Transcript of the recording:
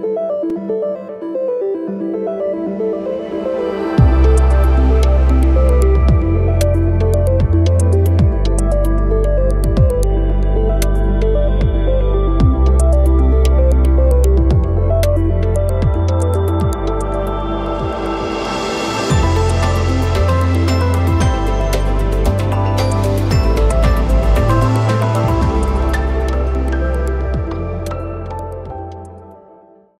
you